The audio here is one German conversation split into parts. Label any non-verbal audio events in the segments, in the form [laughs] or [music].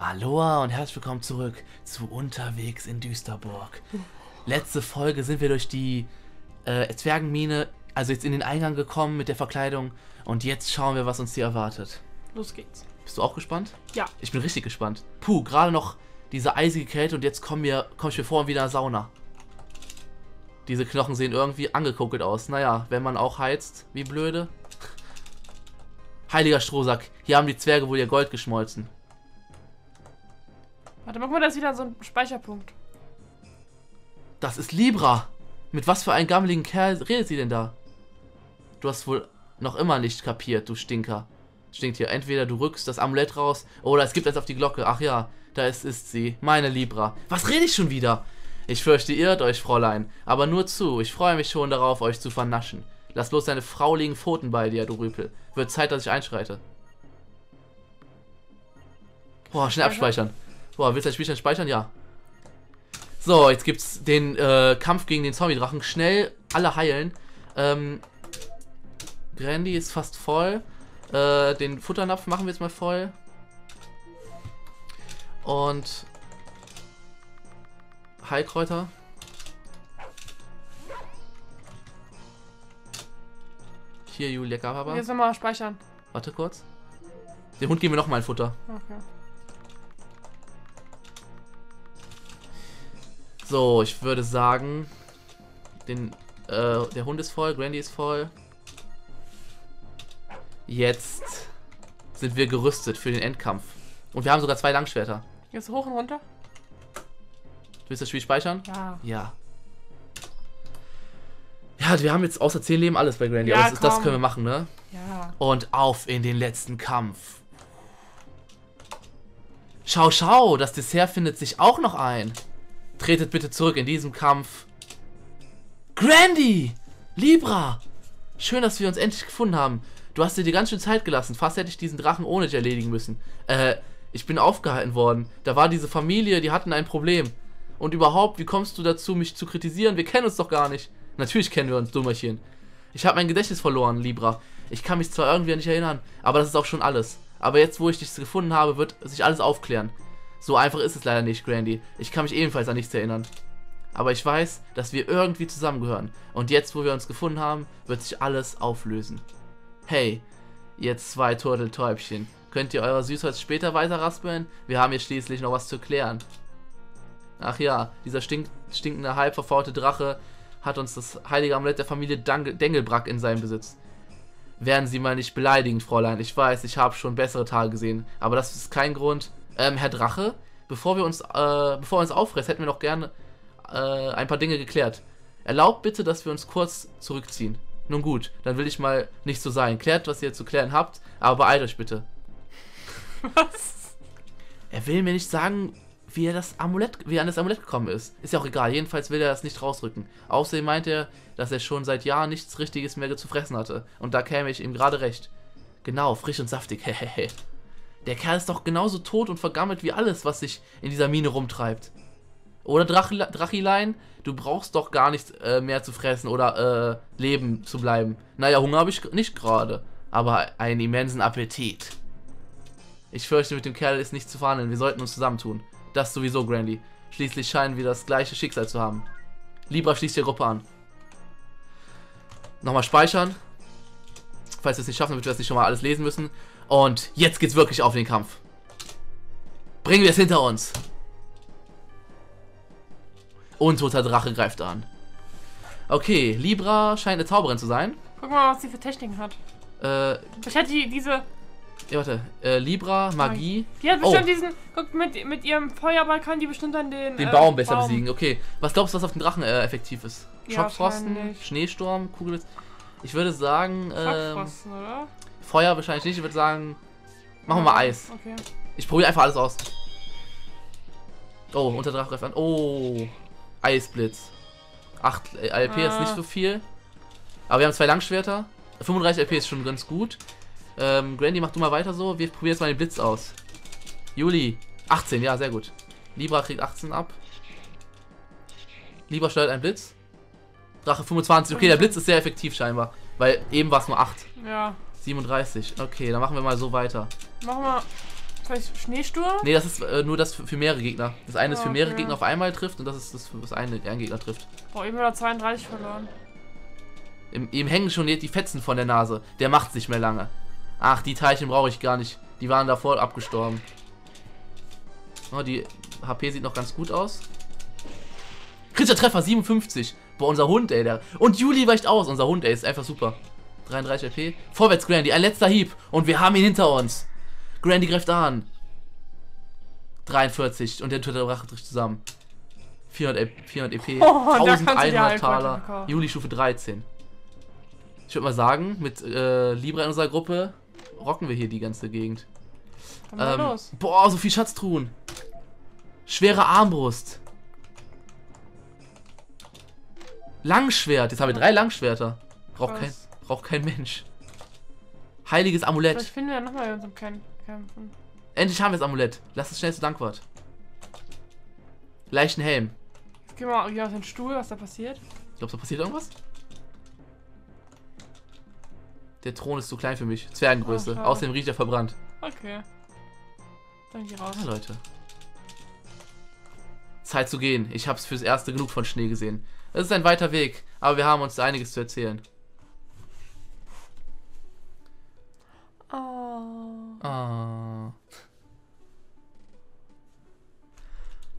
Aloha und herzlich willkommen zurück zu Unterwegs in Düsterburg. Letzte Folge sind wir durch die äh, Zwergenmine, also jetzt in den Eingang gekommen mit der Verkleidung und jetzt schauen wir, was uns hier erwartet. Los geht's. Bist du auch gespannt? Ja. Ich bin richtig gespannt. Puh, gerade noch diese eisige Kälte und jetzt kommen wir, komm ich mir vor wie in einer Sauna. Diese Knochen sehen irgendwie angekokelt aus. Naja, wenn man auch heizt, wie blöde. Heiliger Strohsack, hier haben die Zwerge wohl ihr Gold geschmolzen. Warte, mach mal, da ist wieder so ein Speicherpunkt. Das ist Libra. Mit was für einem gammeligen Kerl redet sie denn da? Du hast wohl noch immer nicht kapiert, du Stinker. Stinkt hier. Entweder du rückst das Amulett raus oder es gibt eins auf die Glocke. Ach ja, da ist, ist sie. Meine Libra. Was rede ich schon wieder? Ich fürchte, ihr irrt euch, Fräulein. Aber nur zu. Ich freue mich schon darauf, euch zu vernaschen. Lass bloß deine frauligen Pfoten bei dir, du Rüpel. Wird Zeit, dass ich einschreite. Boah, schnell abspeichern. Boah, willst du das Spielstand speichern? Ja. So, jetzt gibt's den äh, Kampf gegen den Zombie-Drachen. Schnell alle heilen. Ähm, Grandy ist fast voll. Äh, den Futternapf machen wir jetzt mal voll. Und Heilkräuter. Hier, Julia Gababa. Jetzt nochmal speichern. Warte kurz. Dem Hund geben wir nochmal ein Futter. Okay. So, ich würde sagen, den, äh, der Hund ist voll, Grandy ist voll. Jetzt sind wir gerüstet für den Endkampf. Und wir haben sogar zwei Langschwerter. Jetzt hoch und runter? Willst du das Spiel speichern? Ja. Ja. Ja, wir haben jetzt außer 10 Leben alles bei Grandy. Ja, das, das können wir machen, ne? Ja. Und auf in den letzten Kampf. Schau, schau, das Dessert findet sich auch noch ein. Tretet bitte zurück in diesem Kampf. Grandy! Libra! Schön, dass wir uns endlich gefunden haben. Du hast dir die ganz schön Zeit gelassen. Fast hätte ich diesen Drachen ohne dich erledigen müssen. Äh, ich bin aufgehalten worden. Da war diese Familie, die hatten ein Problem. Und überhaupt, wie kommst du dazu, mich zu kritisieren? Wir kennen uns doch gar nicht. Natürlich kennen wir uns, Dummerchen. Ich habe mein Gedächtnis verloren, Libra. Ich kann mich zwar irgendwie nicht erinnern, aber das ist auch schon alles. Aber jetzt, wo ich dich gefunden habe, wird sich alles aufklären. So einfach ist es leider nicht, Grandy. Ich kann mich ebenfalls an nichts erinnern. Aber ich weiß, dass wir irgendwie zusammengehören. Und jetzt, wo wir uns gefunden haben, wird sich alles auflösen. Hey, ihr zwei Turteltäubchen. Könnt ihr eure Süßholz später weiter raspeln? Wir haben hier schließlich noch was zu klären. Ach ja, dieser stink stinkende, halb verfaute Drache hat uns das heilige Amulett der Familie Dengelbrack in seinem Besitz. Werden Sie mal nicht beleidigen, Fräulein. Ich weiß, ich habe schon bessere Tage gesehen. Aber das ist kein Grund. Ähm, Herr Drache, bevor wir uns, äh, bevor wir uns auffressen, hätten wir noch gerne äh, ein paar Dinge geklärt. Erlaubt bitte, dass wir uns kurz zurückziehen. Nun gut, dann will ich mal nicht so sein. Klärt, was ihr zu klären habt, aber beeilt euch bitte. Was? Er will mir nicht sagen, wie er das Amulett, wie er an das Amulett gekommen ist. Ist ja auch egal. Jedenfalls will er das nicht rausrücken. Außerdem meint er, dass er schon seit Jahren nichts Richtiges mehr zu fressen hatte. Und da käme ich ihm gerade recht. Genau, frisch und saftig. [laughs] Hehehe. Der Kerl ist doch genauso tot und vergammelt wie alles, was sich in dieser Mine rumtreibt. Oder Drachila Drachilein, du brauchst doch gar nichts äh, mehr zu fressen oder äh, leben zu bleiben. Naja, Hunger habe ich nicht gerade, aber einen immensen Appetit. Ich fürchte, mit dem Kerl ist nichts zu verhandeln. Wir sollten uns zusammentun. Das sowieso, Grandy. Schließlich scheinen wir das gleiche Schicksal zu haben. Libra schließt die Gruppe an. Nochmal speichern. Falls wir es nicht schaffen, damit wir das nicht schon mal alles lesen müssen. Und jetzt geht's wirklich auf den Kampf. Bringen wir es hinter uns. Untoter Drache greift an. Okay, Libra scheint eine Zauberin zu sein. Guck mal, was sie für Techniken hat. Äh, Ich hatte die, diese. ja, warte. Äh, Libra, Magie. Die hat Oh. bestimmt diesen. Guck, mit, mit ihrem Feuerball kann die bestimmt dann den. Den äh, Baum besser besiegen. Okay, was glaubst du, was auf den Drachen äh, effektiv ist? Ja, Schockfrosten. Schneesturm, Kugelblitz? Ich würde sagen, ähm, Schockfrosten, oder? Feuer wahrscheinlich nicht. Ich würde sagen, machen wir mal Eis. Okay. Ich probiere einfach alles aus. Oh, unter Drache greift an. Oh, Eisblitz. 8 LP ist Ah. nicht so viel. Aber wir haben zwei Langschwerter. 35 LP ist schon ganz gut. Ähm, Grandy, mach du mal weiter so. Wir probieren jetzt mal den Blitz aus. Juli. 18, ja, sehr gut. Libra kriegt 18 ab. Libra steuert einen Blitz. Drache 25. Okay, der Blitz ist sehr effektiv scheinbar. Weil eben war es nur 8. Ja. 37. Okay, dann machen wir mal so weiter. Machen wir Vielleicht Schneesturm? Nee, das ist äh, nur das für, für mehrere Gegner. Das eine ist für Ah, mehrere okay. Gegner auf einmal trifft und das ist das, was eine, ein Gegner trifft. Boah, eben wieder 32 verloren. Ihm, ihm hängen schon die Fetzen von der Nase. Der macht nicht mehr lange. Ach, die Teilchen brauche ich gar nicht. Die waren davor abgestorben. Oh, die HP sieht noch ganz gut aus. Kritischer Treffer, 57. Boah, unser Hund, ey. Der und Juli weicht aus. Unser Hund, ey, ist einfach super. 33 HP. Vorwärts, Grandy. Ein letzter Hieb. Und wir haben ihn hinter uns. Grandy greift an. 43. Und der dritte Rache bricht zusammen. 400, E- 400 EP. Oh, da kannst du dir 1100 Heilkräuter Taler. Juli Stufe 13. Ich würde mal sagen, mit äh, Libra in unserer Gruppe rocken wir hier die ganze Gegend. Ähm, los. boah, so viel Schatztruhen. Schwere Armbrust. Langschwert. Jetzt haben wir drei Langschwerter. Braucht kein. Braucht kein Mensch. Heiliges Amulett. Vielleicht finden wir nochmal in unserem Kämpfen. Endlich haben wir das Amulett. Lass es schnell zu Dankwart. Leichten Helm. Jetzt gehen wir mal hier auf den Stuhl, was da passiert. Glaubst du, da passiert irgendwas? Der Thron ist zu klein für mich. Zwergengröße. Oh. Außerdem riecht er verbrannt. Okay. Dann geh raus. Ja, Leute. Zeit zu gehen. Ich hab's fürs Erste genug von Schnee gesehen. Es ist ein weiter Weg, aber wir haben uns einiges zu erzählen. Ah.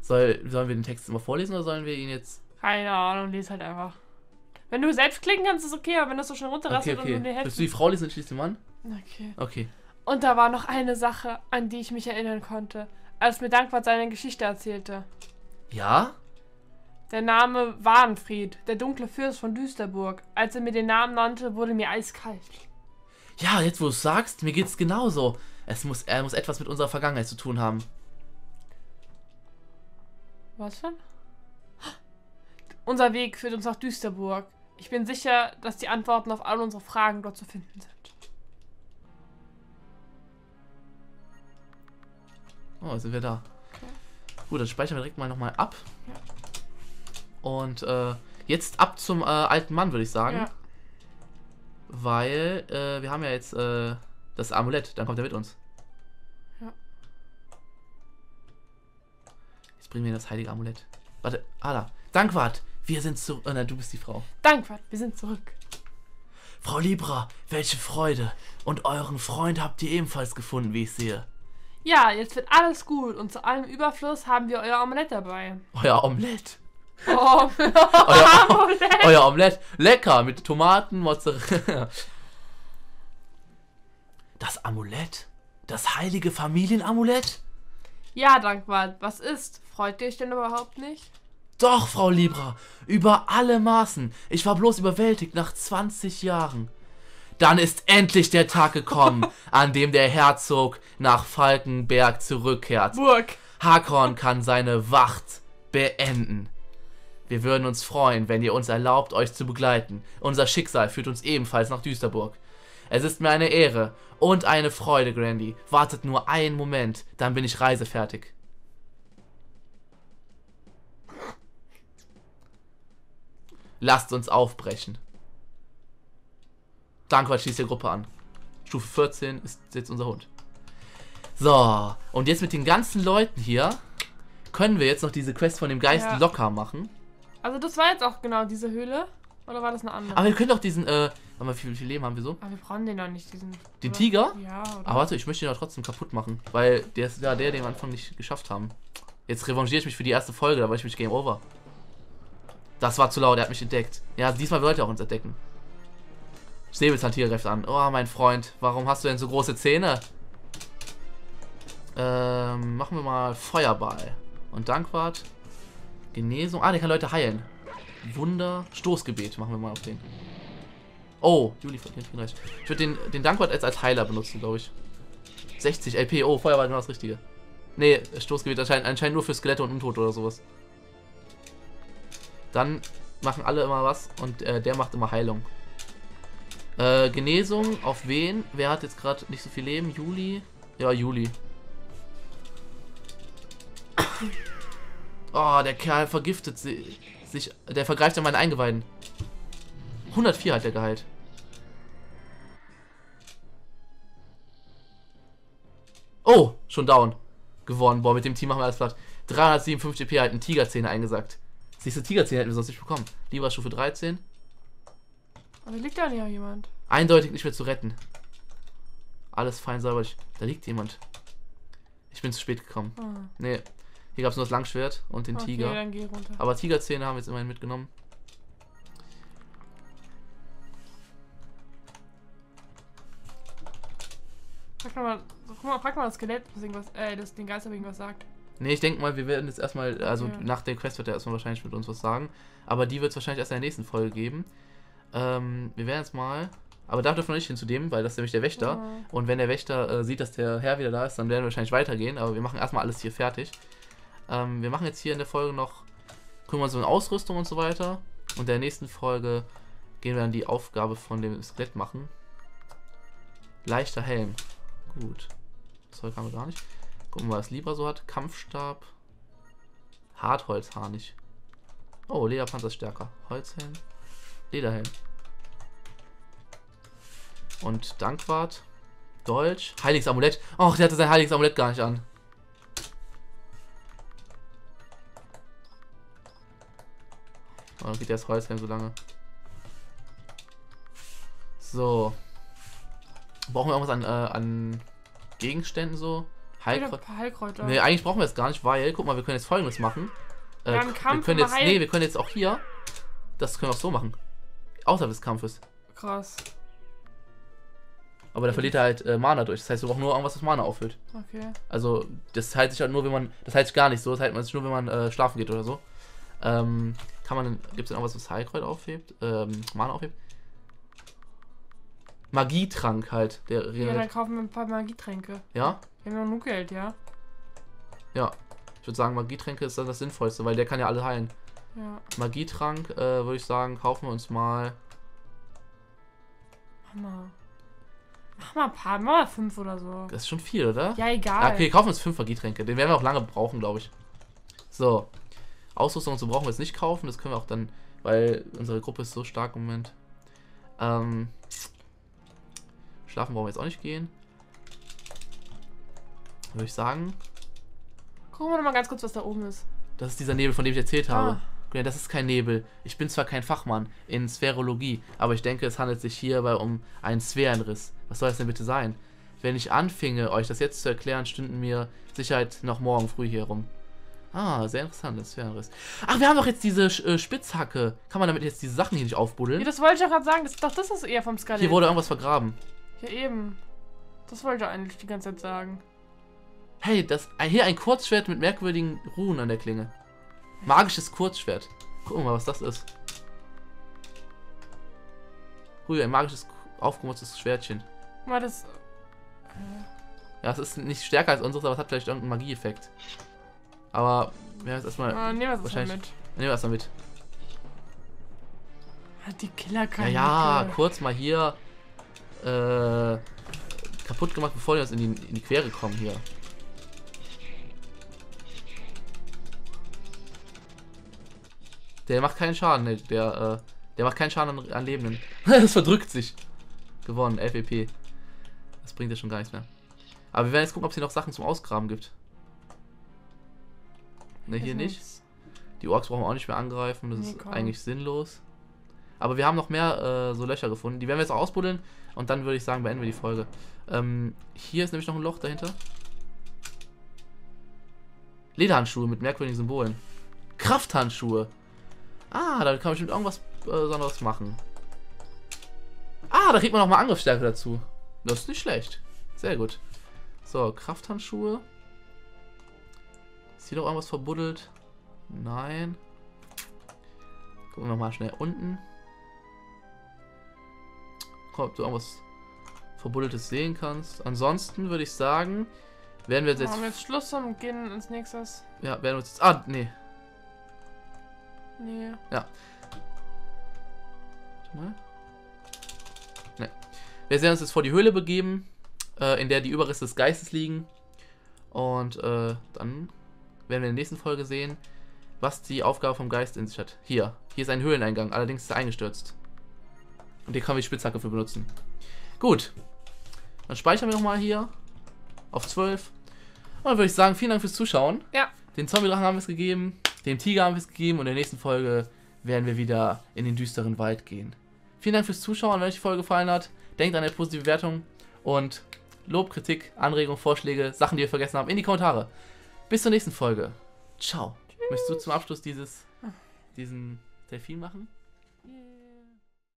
Soll, sollen wir den Text immer vorlesen oder sollen wir ihn jetzt. Keine Ahnung, lies halt einfach. Wenn du selbst klicken kannst, ist okay, aber wenn das so schnell Okay, runterrasselt und du okay. Willst du die Frau lesen und schließt den Mann? Okay. Okay. Und da war noch eine Sache, an die ich mich erinnern konnte, als mir Dankwart seine Geschichte erzählte. Ja? Der Name Warenfried, der dunkle Fürst von Düsterburg. Als er mir den Namen nannte, wurde mir eiskalt. Ja, jetzt wo du es sagst, mir geht's genauso. Es muss, er muss etwas mit unserer Vergangenheit zu tun haben. Was denn? Unser Weg führt uns nach Düsterburg. Ich bin sicher, dass die Antworten auf all unsere Fragen dort zu finden sind. Oh, sind wir da. Gut, dann speichern wir direkt mal nochmal ab. Und äh, jetzt ab zum äh, alten Mann, würde ich sagen. Ja. Weil äh, wir haben ja jetzt äh, das Amulett, dann kommt er mit uns. Ja. Jetzt bringen wir das heilige Amulett. Warte, Ada. Dankwart, wir sind zu. Oh, nein, du bist die Frau. Dankwart, wir sind zurück. Frau Libra, welche Freude. Und euren Freund habt ihr ebenfalls gefunden, wie ich sehe. Ja, jetzt wird alles gut und zu allem Überfluss haben wir euer Omelett dabei. Euer Omelett. Oh, [laughs] Euer, Omelett. euer Omelett. Lecker, mit Tomaten, Mozzarella. Das Amulett? Das heilige Familienamulett? Ja, Dankwart, was ist? Freut dich denn überhaupt nicht? Doch, Frau Libra, über alle Maßen. Ich war bloß überwältigt nach 20 Jahren. Dann ist endlich der Tag gekommen, [laughs] an dem der Herzog nach Falkenberg zurückkehrt. Burg. Hakon kann seine Wacht beenden. Wir würden uns freuen, wenn ihr uns erlaubt, euch zu begleiten. Unser Schicksal führt uns ebenfalls nach Düsterburg. Es ist mir eine Ehre und eine Freude, Grandy. Wartet nur einen Moment, dann bin ich reisefertig. Lasst uns aufbrechen. Dankwart schließt die Gruppe an. Stufe 14 ist jetzt unser Hund. So, und jetzt mit den ganzen Leuten hier können wir jetzt noch diese Quest von dem Geist Ja. locker machen. Also das war jetzt auch genau diese Höhle? Oder war das eine andere? Aber wir können doch diesen, äh, warte mal, wie viel, viel Leben haben wir so? Aber wir brauchen den doch nicht, diesen... Den oder? Tiger? Ja, oder? Aber warte, ich möchte ihn auch trotzdem kaputt machen, weil der ist ja der, den wir am Anfang nicht geschafft haben. Jetzt revanchiere ich mich für die erste Folge, da war ich mich Game Over. Das war zu laut, er hat mich entdeckt. Ja, diesmal wollte er auch uns entdecken. Säbelzahntiger greift an. Oh, mein Freund, warum hast du denn so große Zähne? Ähm, machen wir mal Feuerball. Und Dankwart. Genesung. Ah, der kann Leute heilen. Wunder. Stoßgebet machen wir mal auf den. Oh, Juli 34. Ich würde den, den Dankwart als, als Heiler benutzen, glaube ich. 60 LP. Oh, Feuerball genau das Richtige. Nee, Stoßgebet anscheinend, anscheinend nur für Skelette und Untote oder sowas. Dann machen alle immer was und äh, der macht immer Heilung. Äh, Genesung auf wen? Wer hat jetzt gerade nicht so viel Leben? Juli? Ja, Juli. Oh, der Kerl vergiftet si sich. Der vergreift an meinen Eingeweiden. 104 hat der geheilt. Oh, schon down. Gewonnen. Boah, mit dem Team machen wir alles platt. 357 EP halt einen Tigerzähne eingesackt. Siehst du, Tigerzähne hätten wir sonst nicht bekommen. Lieber Stufe 13. Aber liegt da nicht jemand? Eindeutig nicht mehr zu retten. Alles fein säuberlich. Da liegt jemand. Ich bin zu spät gekommen. Ah. Nee. Hier gab es nur das Langschwert und den Okay, Tiger. dann geh runter. Aber Tigerzähne haben wir jetzt immerhin mitgenommen. Frag mal, guck mal, frag mal das Skelett, was irgendwas, äh, das, den Geist, irgendwas sagt. Nee, ich denke mal, wir werden jetzt erstmal, also Okay. nach der Quest wird er erstmal wahrscheinlich mit uns was sagen. Aber die wird es wahrscheinlich erst in der nächsten Folge geben. Ähm, wir werden jetzt mal. Aber da dürfen wir nicht hin zu dem, weil das ist nämlich der Wächter. Ah. Und wenn der Wächter äh, sieht, dass der Herr wieder da ist, dann werden wir wahrscheinlich weitergehen. Aber wir machen erstmal alles hier fertig. Ähm, wir machen jetzt hier in der Folge noch, wir uns eine Ausrüstung und so weiter. Und in der nächsten Folge gehen wir dann die Aufgabe von dem Skelett machen. Leichter Helm. Gut. Zeug haben wir gar nicht. Gucken wir, was Libra so hat. Kampfstab. Hartholzharnisch. Oh, Lederpanzer ist stärker. Holzhelm. Lederhelm. Und Dankwart. Dolch. Heiliges Amulett. Och, der hatte sein heiliges Amulett gar nicht an. Dann geht das Holzhelm so lange. So. Brauchen wir irgendwas an, äh, an Gegenständen so? Heilkräuter. Heilkräuter. Nee, eigentlich brauchen wir es gar nicht, weil, guck mal, wir können jetzt folgendes machen. Äh, Ja, wir können jetzt, nee, wir können jetzt auch hier, das können wir auch so machen. Außerhalb des Kampfes. Krass. Aber da verliert er halt äh, Mana durch. Das heißt, wir brauchen nur irgendwas, was Mana auffüllt. Okay. Also, das heilt sich halt nur, wenn man, das heilt sich gar nicht so, das heilt man sich nur, wenn man äh, schlafen geht oder so. Ähm, kann man, gibt es denn irgendwas, was Heilkreuz aufhebt, ähm, Mana aufhebt? Magietrank halt, der Ja, dann kaufen wir ein paar Magietränke. Ja? Wir haben ja genug Geld, ja? Ja. Ich würde sagen, Magietränke ist dann das Sinnvollste, weil der kann ja alle heilen. Ja. Magietrank, äh, würde ich sagen, kaufen wir uns mal. Mach mal. Mach mal ein paar, mach mal fünf oder so. Das ist schon viel, oder? Ja, Ja, egal. okay, kaufen wir uns fünf Magietränke. Den werden wir auch lange brauchen, glaube ich. So. Ausrüstung und so brauchen wir jetzt nicht kaufen. Das können wir auch dann, weil unsere Gruppe ist so stark im Moment. Ähm, schlafen brauchen wir jetzt auch nicht gehen. Würde ich sagen, Gucken wir noch mal ganz kurz, was da oben ist. das ist dieser Nebel, von dem ich erzählt habe. Ah. Ja, das ist kein Nebel. Ich bin zwar kein Fachmann in Sphärologie, aber ich denke, es handelt sich hierbei um einen Sphärenriss. Was soll das denn bitte sein? Wenn ich anfinge, euch das jetzt zu erklären, stünden mir Sicherheit noch morgen früh hier rum. Ah, sehr interessant, das Sphärenriss. Ach, wir haben doch jetzt diese äh, Spitzhacke. Kann man damit jetzt diese Sachen hier nicht Ja, aufbuddeln? das wollte ich auch gerade sagen. Das, doch, das ist eher vom Skelett. Hier wurde irgendwas vergraben. Ja, eben. Das wollte ich eigentlich die ganze Zeit sagen. Hey, das äh, hier ein Kurzschwert mit merkwürdigen Runen an der Klinge. Magisches Kurzschwert. Gucken wir mal, was das ist. Hui, ein magisches, aufgemutztes Schwertchen. Mal das. Ja, es ist nicht stärker als unseres, aber es hat vielleicht irgendeinen Magieeffekt. Aber wir werden jetzt erstmal. Ah, nehmen wir es mal wahrscheinlich- mit. Nehmen wir erstmal mit. Hat die Killer Ja, ja, kurz mal hier äh, kaputt gemacht, bevor die uns in die, in die Quere kommen hier. Der macht keinen Schaden, ne, der, äh, der macht keinen Schaden an, an Lebenden. [laughs] das verdrückt sich. Gewonnen, FEP. Das bringt ja schon gar nichts mehr. Aber wir werden jetzt gucken, ob es hier noch Sachen zum Ausgraben gibt. Ne, hier nicht. nichts. Die Orks brauchen wir auch nicht mehr angreifen, das Nee, ist komm. eigentlich sinnlos. Aber wir haben noch mehr äh, so Löcher gefunden. Die werden wir jetzt auch ausbuddeln und dann würde ich sagen, beenden wir die Folge. Ähm, hier ist nämlich noch ein Loch dahinter. Lederhandschuhe mit merkwürdigen Symbolen. Krafthandschuhe. Ah, da kann man bestimmt irgendwas äh, Besonderes machen. Ah, da kriegt man noch mal Angriffsstärke dazu. Das ist nicht schlecht. Sehr gut. So, Krafthandschuhe. Ist hier noch irgendwas verbuddelt? Nein. Gucken wir nochmal schnell unten. Guck, ob du irgendwas Verbuddeltes sehen kannst. Ansonsten würde ich sagen, werden wir jetzt, Machen wir jetzt Schluss und gehen ins nächstes. ja, werden wir uns jetzt, ah, nee. Nee. Warte mal. Nee. Wir werden uns jetzt vor die Höhle begeben, äh, in der die Überreste des Geistes liegen. Und äh, dann werden wir in der nächsten Folge sehen, was die Aufgabe vom Geist in sich hat. Hier. Hier ist ein Höhleneingang, allerdings ist er eingestürzt. Und hier können wir die Spitzhacke für benutzen. Gut. Dann speichern wir nochmal hier auf 12 Und dann würde ich sagen, vielen Dank fürs Zuschauen. Ja. Den Zombie-Drachen haben wir es gegeben, dem Tiger haben wir es gegeben und in der nächsten Folge werden wir wieder in den düsteren Wald gehen. Vielen Dank fürs Zuschauen. Wenn euch die Folge gefallen hat, denkt an eine positive Bewertung und Lob, Kritik, Anregung, Vorschläge, Sachen, die wir vergessen haben, in die Kommentare. Bis zur nächsten Folge. Ciao. Möchtest du zum Abschluss dieses, diesen Delfin machen?